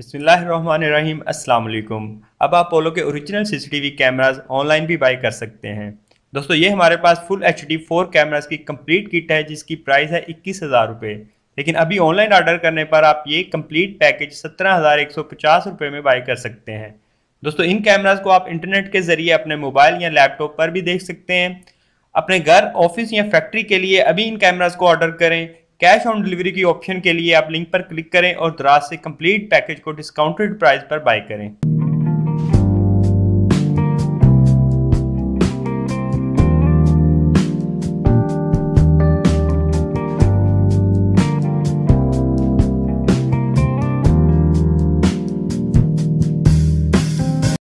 अस्सलाम वालेकुम अब आप पोलो के ओरिजिनल सीसीटीवी कैमराज ऑनलाइन भी बाई कर सकते हैं। दोस्तों, ये हमारे पास full H D four cameras की कंप्लीट किट है, जिसकी प्राइस है इक्कीस हज़ार रुपये लेकिन अभी ऑनलाइन ऑर्डर करने पर आप ये कंप्लीट पैकेज सत्रह हज़ार एक सौ पचास रुपये में बाई कर सकते हैं। दोस्तों, इन कैमराज को आप इंटरनेट के ज़रिए अपने मोबाइल या लैपटॉप पर भी देख सकते हैं। अपने घर, ऑफ़िस या फैक्ट्री के लिए अभी इन कैमराज को ऑर्डर करें। कैश ऑन डिलीवरी की ऑप्शन के लिए आप लिंक पर क्लिक करें और दराज से कंप्लीट पैकेज को डिस्काउंटेड प्राइस पर बाय करें।